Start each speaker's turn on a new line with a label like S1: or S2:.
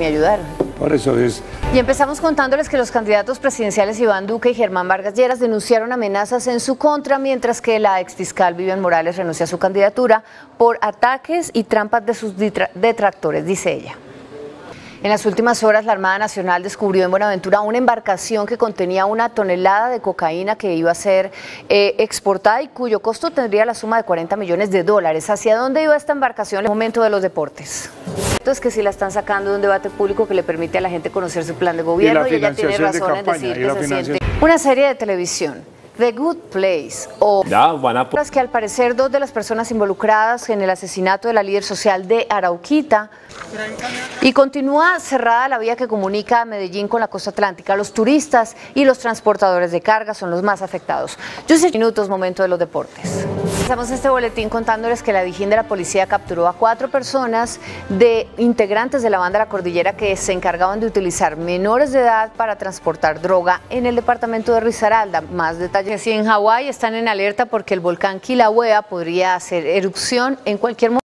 S1: me ayudaron.
S2: Por eso es.
S1: Y empezamos contándoles que los candidatos presidenciales Iván Duque y Germán Vargas Lleras denunciaron amenazas en su contra, mientras que la exfiscal Vivian Morales renuncia a su candidatura por ataques y trampas de sus detractores, dice ella. En las últimas horas, la Armada Nacional descubrió en Buenaventura una embarcación que contenía una tonelada de cocaína que iba a ser eh, exportada y cuyo costo tendría la suma de 40 millones de dólares. ¿Hacia dónde iba esta embarcación en el momento de los deportes? Es que si la están sacando de un debate público que le permite a la gente conocer su plan de gobierno y, ella tiene razón en decir que se siente. Una serie de televisión The Good Place o ya, que al parecer dos de las personas involucradas en el asesinato de la líder social de Arauquita y continúa cerrada la vía que comunica a Medellín con la costa atlántica. Los turistas y los transportadores de carga son los más afectados. Yo sé minutos, momento de los deportes. Empezamos este boletín contándoles que la Dijín de la policía capturó a cuatro personas de integrantes de la banda La Cordillera que se encargaban de utilizar menores de edad para transportar droga en el departamento de Risaralda. Más detalles en Hawái están en alerta porque el volcán Kilauea podría hacer erupción en cualquier momento.